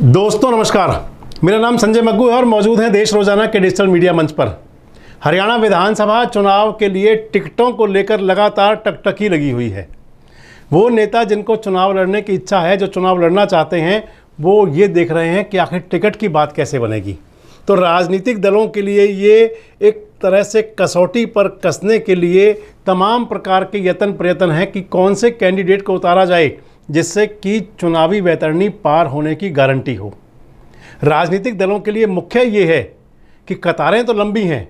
दोस्तों, नमस्कार। मेरा नाम संजय मग्गू है और मौजूद हैं देश रोज़ाना के डिजिटल मीडिया मंच पर। हरियाणा विधानसभा चुनाव के लिए टिकटों को लेकर लगातार टकटकी लगी हुई है। वो नेता जिनको चुनाव लड़ने की इच्छा है, जो चुनाव लड़ना चाहते हैं, वो ये देख रहे हैं कि आखिर टिकट की बात कैसे बनेगी। तो राजनीतिक दलों के लिए ये एक तरह से कसौटी पर कसने के लिए तमाम प्रकार के यत्न प्रयत्न हैं कि कौन से कैंडिडेट को उतारा जाए। जिससे कि चुनावी वैतरणी पार होने की गारंटी हो। राजनीतिक दलों के लिए मुख्य ये है कि कतारें तो लंबी हैं,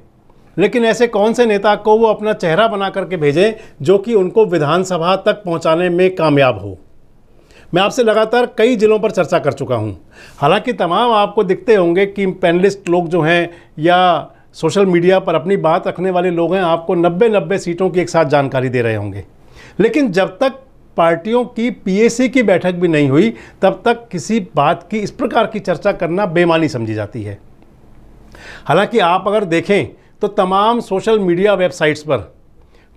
लेकिन ऐसे कौन से नेता को वो अपना चेहरा बना करके भेजें जो कि उनको विधानसभा तक पहुँचाने में कामयाब हो? मैं आपसे लगातार कई जिलों पर चर्चा कर चुका हूँ। हालाँकि तमाम आपको दिखते होंगे कि पैनलिस्ट लोग जो हैं या सोशल मीडिया पर अपनी बात रखने वाले लोग हैं, आपको नब्बे नब्बे सीटों की एक साथ जानकारी दे रहे होंगे। लेकिन जब तक पार्टियों की पीएसी की बैठक भी नहीं हुई, तब तक किसी बात की, इस प्रकार की चर्चा करना बेमानी समझी जाती है। हालाँकि आप अगर देखें तो तमाम सोशल मीडिया वेबसाइट्स पर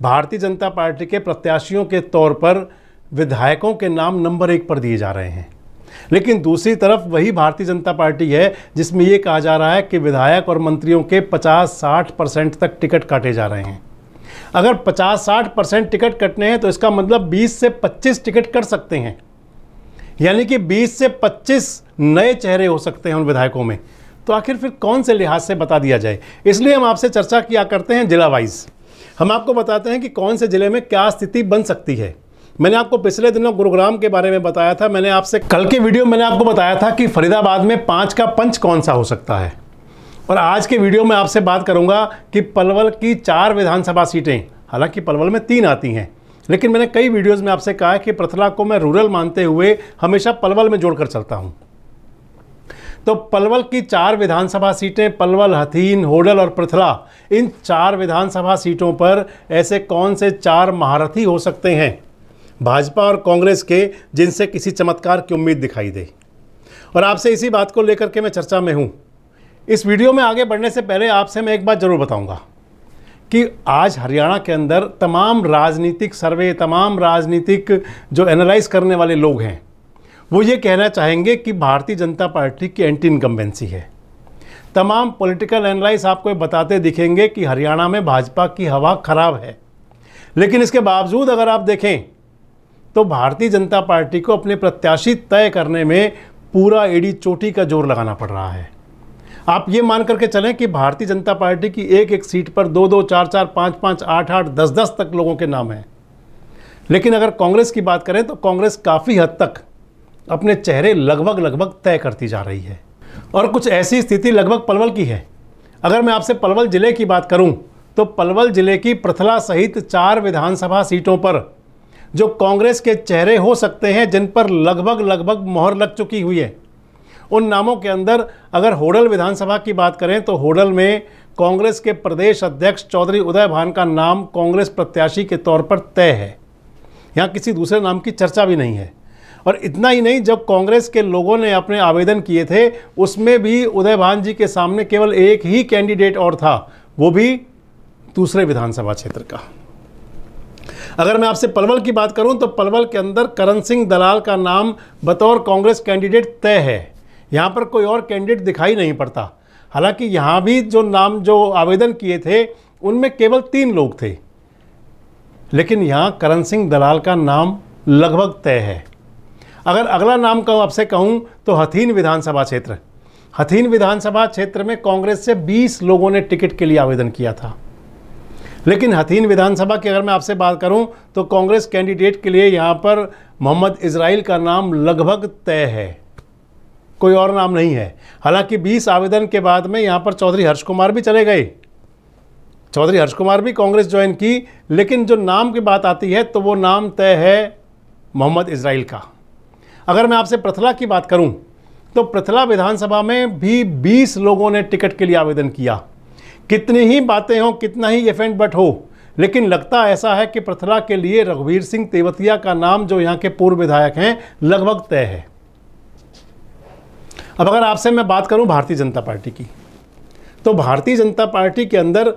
भारतीय जनता पार्टी के प्रत्याशियों के तौर पर विधायकों के नाम नंबर एक पर दिए जा रहे हैं। लेकिन दूसरी तरफ़ वही भारतीय जनता पार्टी है, जिसमें ये कहा जा रहा है कि विधायक और मंत्रियों के 50-60 परसेंट तक टिकट काटे जा रहे हैं। अगर 50-60 परसेंट टिकट कटने हैं तो इसका मतलब 20 से 25 टिकट कट सकते हैं। यानी कि 20 से 25 नए चेहरे हो सकते हैं उन विधायकों में। तो आखिर फिर कौन से लिहाज से बता दिया जाए? इसलिए हम आपसे चर्चा किया करते हैं जिला वाइज। हम आपको बताते हैं कि कौन से ज़िले में क्या स्थिति बन सकती है। मैंने आपको पिछले दिनों गुरुग्राम के बारे में बताया था, मैंने आपसे कल के वीडियो मैंने आपको बताया था कि फरीदाबाद में पाँच का पंच कौन सा हो सकता है। और आज के वीडियो में आपसे बात करूँगा कि पलवल की चार विधानसभा सीटें, हालाँकि पलवल में तीन आती हैं, लेकिन मैंने कई वीडियोस में आपसे कहा है कि प्रथला को मैं रूरल मानते हुए हमेशा पलवल में जोड़कर चलता हूँ। तो पलवल की चार विधानसभा सीटें, पलवल, हथीन, होडल और पृथला इन चार विधानसभा सीटों पर ऐसे कौन से चार महारथी हो सकते हैं? भाजपा और कांग्रेस के, जिनसे किसी चमत्कार की उम्मीद दिखाई दे। और आपसे इसी बात को लेकर के मैं चर्चा में हूँ। इस वीडियो में आगे बढ़ने से पहले आपसे मैं एक बात ज़रूर बताऊँगा कि आज हरियाणा के अंदर तमाम राजनीतिक सर्वे, तमाम राजनीतिक जो एनालाइज करने वाले लोग हैं, वो ये कहना चाहेंगे कि भारतीय जनता पार्टी की एंटी इनकम्बेंसी है। तमाम पॉलिटिकल एनालाइज आपको ये बताते दिखेंगे कि हरियाणा में भाजपा की हवा खराब है। लेकिन इसके बावजूद अगर आप देखें तो भारतीय जनता पार्टी को अपने प्रत्याशी तय करने में पूरा एडी चोटी का ज़ोर लगाना पड़ रहा है। आप ये मान करके चलें कि भारतीय जनता पार्टी की एक एक सीट पर दो दो, चार चार, पाँच पाँच, आठ आठ, दस दस तक लोगों के नाम हैं। लेकिन अगर कांग्रेस की बात करें तो कांग्रेस काफ़ी हद तक अपने चेहरे लगभग लगभग तय करती जा रही है। और कुछ ऐसी स्थिति लगभग पलवल की है। अगर मैं आपसे पलवल ज़िले की बात करूँ तो पलवल ज़िले की प्रथला सहित चार विधानसभा सीटों पर जो कांग्रेस के चेहरे हो सकते हैं, जिन पर लगभग लगभग मोहर लग चुकी हुई है। उन नामों के अंदर अगर होडल विधानसभा की बात करें तो होडल में कांग्रेस के प्रदेश अध्यक्ष चौधरी उदय भान का नाम कांग्रेस प्रत्याशी के तौर पर तय है। यहाँ किसी दूसरे नाम की चर्चा भी नहीं है। और इतना ही नहीं, जब कांग्रेस के लोगों ने अपने आवेदन किए थे, उसमें भी उदय भान जी के सामने केवल एक ही कैंडिडेट और था, वो भी दूसरे विधानसभा क्षेत्र का। अगर मैं आपसे पलवल की बात करूँ तो पलवल के अंदर करण सिंह दलाल का नाम बतौर कांग्रेस कैंडिडेट तय है। यहाँ पर कोई और कैंडिडेट दिखाई नहीं पड़ता। हालाँकि यहाँ भी जो नाम, जो आवेदन किए थे, उनमें केवल तीन लोग थे। लेकिन यहाँ करण सिंह दलाल का नाम लगभग तय है। अगर अगला नाम का आपसे कहूँ तो हथीन विधानसभा क्षेत्र। हथीन विधानसभा क्षेत्र में कांग्रेस से 20 लोगों ने टिकट के लिए आवेदन किया था। लेकिन हथीन विधानसभा की अगर मैं आपसे बात करूँ तो कांग्रेस कैंडिडेट के लिए यहाँ पर मोहम्मद इसराइल का नाम लगभग तय है। कोई और नाम नहीं है। हालाँकि 20 आवेदन के बाद में यहाँ पर चौधरी हर्ष कुमार भी चले गए। चौधरी हर्ष कुमार भी कांग्रेस ज्वाइन की, लेकिन जो नाम की बात आती है तो वो नाम तय है मोहम्मद इसराइल का। अगर मैं आपसे प्रथला की बात करूँ तो प्रथला विधानसभा में भी 20 लोगों ने टिकट के लिए आवेदन किया। कितनी ही बातें हों, कितना ही इफेंट बट हो, लेकिन लगता ऐसा है कि प्रथला के लिए रघुवीर सिंह तेवतिया का नाम, जो यहाँ के पूर्व विधायक हैं, लगभग तय है। अब अगर आपसे मैं बात करूँ भारतीय जनता पार्टी की तो भारतीय जनता पार्टी के अंदर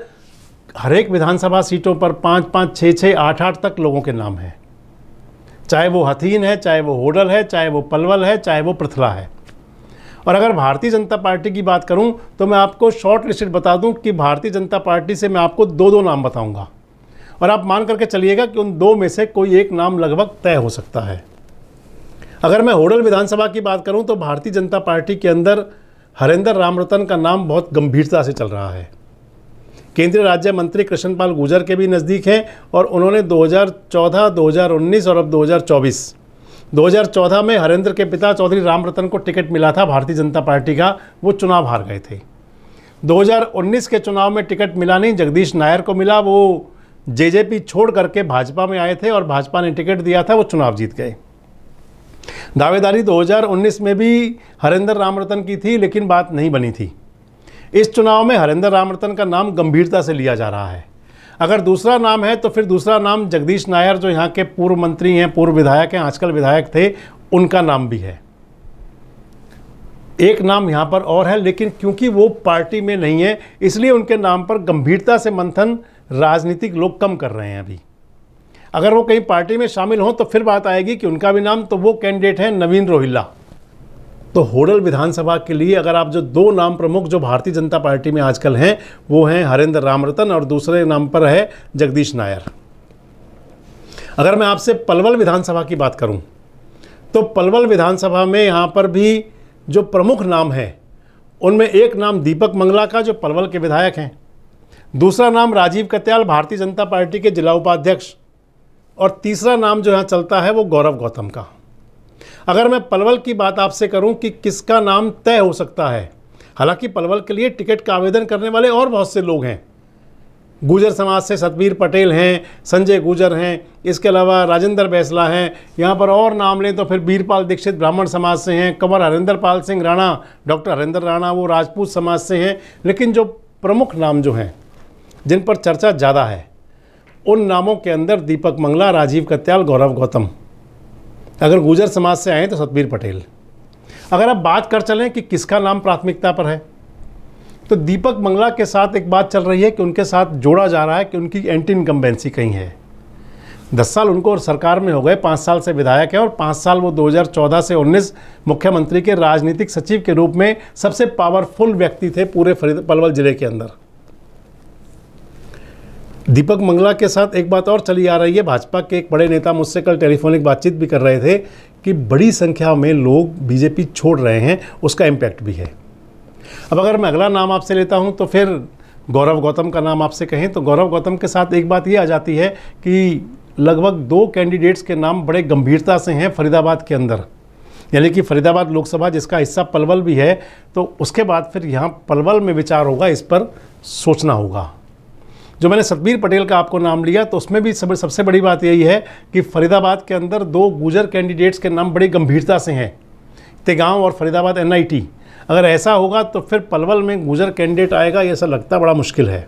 हर एक विधानसभा सीटों पर पाँच पाँच छः छः आठ आठ तक लोगों के नाम हैं। चाहे वो हथीन है, चाहे वो होडल है, चाहे वो पलवल है, चाहे वो पृथला है। और अगर भारतीय जनता पार्टी की बात करूँ तो मैं आपको शॉर्ट लिस्ट बता दूँ कि भारतीय जनता पार्टी से मैं आपको दो दो नाम बताऊँगा। और आप मान करके चलिएगा कि उन दो में से कोई एक नाम लगभग तय हो सकता है। अगर मैं होडल विधानसभा की बात करूँ तो भारतीय जनता पार्टी के अंदर हरेंद्र रामरतन का नाम बहुत गंभीरता से चल रहा है। केंद्रीय राज्य मंत्री कृष्णपाल गुजर के भी नज़दीक हैं और उन्होंने 2014, 2019 और अब 2024 2014 में हरेंद्र के पिता चौधरी रामरतन को टिकट मिला था भारतीय जनता पार्टी का वो चुनाव हार गए थे। 2019 के चुनाव में टिकट मिला नहीं जगदीश नायर को मिला वो जेजेपी छोड़ करके भाजपा में आए थे और भाजपा ने टिकट दिया था वो चुनाव जीत गए। दावेदारी 2019 में भी हरेंद्र रामरतन की थी, लेकिन बात नहीं बनी थी। इस चुनाव में हरेंद्र रामरतन का नाम गंभीरता से लिया जा रहा है। अगर दूसरा नाम है तो फिर दूसरा नाम जगदीश नायर, जो यहाँ के पूर्व मंत्री हैं, पूर्व विधायक हैं, आजकल विधायक थे, उनका नाम भी है। एक नाम यहाँ पर और है, लेकिन क्योंकि वो पार्टी में नहीं है, इसलिए उनके नाम पर गंभीरता से मंथन राजनीतिक लोग कम कर रहे हैं अभी। अगर वो कहीं पार्टी में शामिल हों तो फिर बात आएगी कि उनका भी नाम तो वो कैंडिडेट है नवीन रोहिल्ला। तो होडल विधानसभा के लिए अगर आप जो दो नाम प्रमुख जो भारतीय जनता पार्टी में आजकल हैं, वो हैं हरेंद्र रामरतन और दूसरे नाम पर है जगदीश नायर। अगर मैं आपसे पलवल विधानसभा की बात करूँ तो पलवल विधानसभा में यहाँ पर भी जो प्रमुख नाम है, उनमें एक नाम दीपक मंगला का जो पलवल के विधायक हैं, दूसरा नाम राजीव कत्याल, भारतीय जनता पार्टी के जिला उपाध्यक्ष। और तीसरा नाम जो यहाँ चलता है वो गौरव गौतम का। अगर मैं पलवल की बात आपसे करूँ कि किसका नाम तय हो सकता है, हालाँकि पलवल के लिए टिकट का आवेदन करने वाले और बहुत से लोग हैं। गुजर समाज से सतबीर पटेल हैं, संजय गुजर हैं, इसके अलावा राजेंद्र बैसला हैं, यहाँ पर और नाम लें तो फिर बीरपाल दीक्षित ब्राह्मण समाज से हैं, कंवर हरेंद्र पाल सिंह राणा, डॉक्टर हरिंदर राणा वो राजपूत समाज से हैं, लेकिन जो प्रमुख नाम जो हैं, जिन पर चर्चा ज़्यादा है उन नामों के अंदर दीपक मंगला, राजीव कत्याल, गौरव गौतम। अगर गुजर समाज से आए तो सतबीर पटेल। अगर आप बात कर चलें कि किसका नाम प्राथमिकता पर है तो दीपक मंगला के साथ एक बात चल रही है कि उनके साथ जोड़ा जा रहा है कि उनकी एंटी इनकम्बेंसी कहीं है। दस साल उनको और सरकार में हो गए, पाँच साल से विधायक है और पाँच साल वो 2014 से 19 मुख्यमंत्री के राजनीतिक सचिव के रूप में सबसे पावरफुल व्यक्ति थे पूरे फरीद पलवल ज़िले के अंदर। दीपक मंगला के साथ एक बात और चली आ रही है। भाजपा के एक बड़े नेता मुझसे कल टेलीफोनिक बातचीत भी कर रहे थे कि बड़ी संख्या में लोग बीजेपी छोड़ रहे हैं, उसका इम्पैक्ट भी है। अब अगर मैं अगला नाम आपसे लेता हूँ तो फिर गौरव गौतम का नाम आपसे कहें तो गौरव गौतम के साथ एक बात ये आ जाती है कि लगभग दो कैंडिडेट्स के नाम बड़े गंभीरता से हैं फरीदाबाद के अंदर। यानी कि फरीदाबाद लोकसभा जिसका हिस्सा पलवल भी है तो उसके बाद फिर यहाँ पलवल में विचार होगा, इस पर सोचना होगा। जो मैंने सतबीर पटेल का आपको नाम लिया तो उसमें भी सब, सबसे बड़ी बात यही है कि फरीदाबाद के अंदर दो गुजर कैंडिडेट्स के नाम बड़ी गंभीरता से हैं, तेगांव और फरीदाबाद एनआईटी अगर ऐसा होगा तो फिर पलवल में गुजर कैंडिडेट आएगा ऐसा लगता बड़ा मुश्किल है।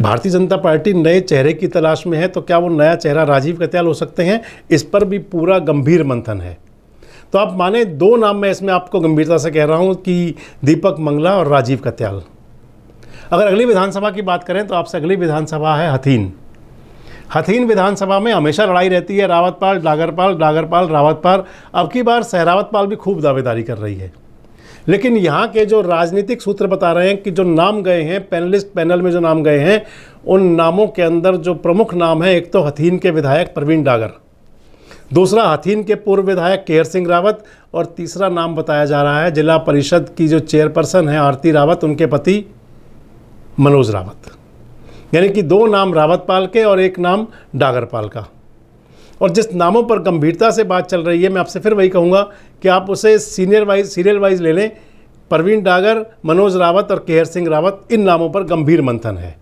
भारतीय जनता पार्टी नए चेहरे की तलाश में है तो क्या वो नया चेहरा राजीव कत्याल हो सकते हैं? इस पर भी पूरा गंभीर मंथन है। तो आप माने दो नाम मैं इसमें आपको गंभीरता से कह रहा हूँ, कि दीपक मंगला और राजीव कत्याल। अगर अगली विधानसभा की बात करें तो आपसे अगली विधानसभा है हथीन। हथीन विधानसभा में हमेशा लड़ाई रहती है। रावतपाल, डागरपाल डागरपाल, रावतपाल। अब की बार सहरावतपाल भी खूब दावेदारी कर रही है। लेकिन यहाँ के जो राजनीतिक सूत्र बता रहे हैं कि जो नाम गए हैं, पैनलिस्ट पैनल में जो नाम गए हैं, उन नामों के अंदर जो प्रमुख नाम है, एक तो हथीन के विधायक प्रवीण डागर। दूसरा हथीन के पूर्व विधायक केहर सिंह रावत और तीसरा नाम बताया जा रहा है, जिला परिषद की जो चेयरपर्सन है आरती रावत, उनके पति। मनोज रावत। यानी कि दो नाम रावतपाल के और एक नाम डागरपाल का। और जिस नामों पर गंभीरता से बात चल रही है, मैं आपसे फिर वही कहूँगा कि आप उसे सीनियर वाइज, सीरियल वाइज ले लें। परवीन डागर, मनोज रावत और केहर सिंह रावत, इन नामों पर गंभीर मंथन है।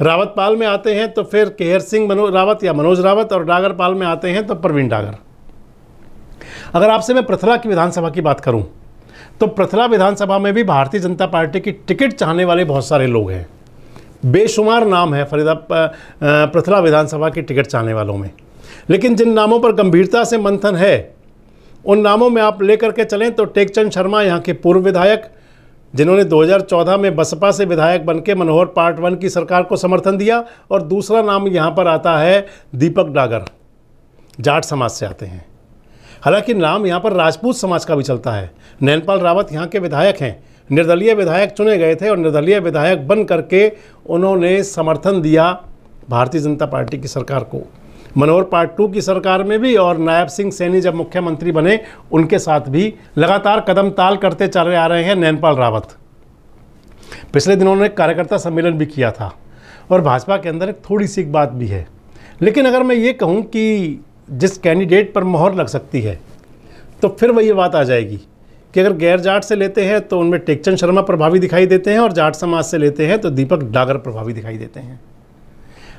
रावतपाल में आते हैं तो फिर केहर सिंह मनोज रावत या मनोज रावत और डागरपाल में आते हैं तो परवीन डागर। अगर आपसे मैं प्रथला की विधानसभा की बात करूँ तो प्रथला विधानसभा में भी भारतीय जनता पार्टी की टिकट चाहने वाले बहुत सारे लोग हैं। बेशुमार नाम है फरीदा प्रथला विधानसभा की टिकट चाहने वालों में। लेकिन जिन नामों पर गंभीरता से मंथन है, उन नामों में आप लेकर के चलें तो टेकचंद शर्मा यहाँ के पूर्व विधायक, जिन्होंने 2014 में बसपा से विधायक बनके मनोहर पार्ट वन की सरकार को समर्थन दिया और दूसरा नाम यहाँ पर आता है दीपक डागर। जाट समाज से आते हैं। हालाँकि नाम यहाँ पर राजपूत समाज का भी चलता है। नैनपाल रावत यहाँ के विधायक हैं। निर्दलीय विधायक चुने गए थे और निर्दलीय विधायक बन करके उन्होंने समर्थन दिया भारतीय जनता पार्टी की सरकार को। मनोहर पार्ट टू की सरकार में भी और नायब सिंह सैनी जब मुख्यमंत्री बने, उनके साथ भी लगातार कदम ताल करते चले आ रहे हैं नैनपाल रावत। पिछले दिनों उन्होंने कार्यकर्ता सम्मेलन भी किया था और भाजपा के अंदर एक थोड़ी सी बात भी है। लेकिन अगर मैं ये कहूँ कि जिस कैंडिडेट पर मोहर लग सकती है तो फिर वही बात आ जाएगी कि अगर गैर जाट से लेते हैं तो उनमें टेकचंद शर्मा प्रभावी दिखाई देते हैं और जाट समाज से लेते हैं तो दीपक डागर प्रभावी दिखाई देते हैं।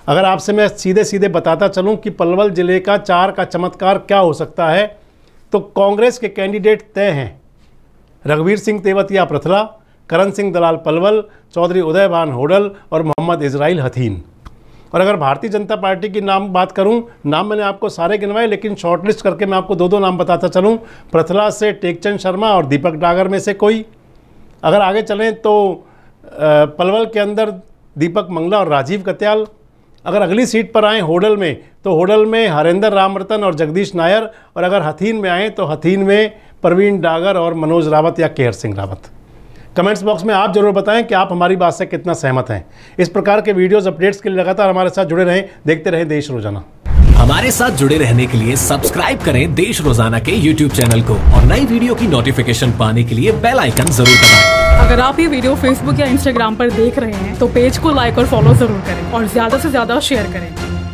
अगर आपसे मैं सीधे सीधे बताता चलूँ कि पलवल ज़िले का चार का चमत्कार क्या हो सकता है तो कांग्रेस के कैंडिडेट तय हैं। रघुवीर सिंह तेवतिया प्रथला, करण सिंह दलाल पलवल, चौधरी उदयभान होडल और मोहम्मद इजराइल हथीन। और अगर भारतीय जनता पार्टी की नाम बात करूँ, नाम मैंने आपको सारे गिनवाए, लेकिन शॉर्टलिस्ट करके मैं आपको दो दो नाम बताता चलूँ। प्रथला से टेकचंद शर्मा और दीपक डागर में से कोई। अगर आगे चलें तो पलवल के अंदर दीपक मंगला और राजीव कत्याल। अगर अगली सीट पर आएँ होडल में तो होडल में हरेंद्र रामरतन और जगदीश नायर। और अगर हथीन में आएँ तो हथीन में प्रवीण डागर और मनोज रावत या केहर सिंह रावत। कमेंट्स बॉक्स में आप ज़रूर बताएँ कि आप हमारी बात से कितना सहमत हैं। इस प्रकार के वीडियोस अपडेट्स के लिए लगातार हमारे साथ जुड़े रहें। देखते रहें देश रोज़ाना। हमारे साथ जुड़े रहने के लिए सब्सक्राइब करें देश रोज़ाना के यूट्यूब चैनल को और नई वीडियो की नोटिफिकेशन पाने के लिए बेल आइकन ज़रूर दबाएँ। अगर आप ये वीडियो फेसबुक या इंस्टाग्राम पर देख रहे हैं तो पेज को लाइक और फॉलो ज़रूर करें और ज़्यादा से ज़्यादा शेयर करें।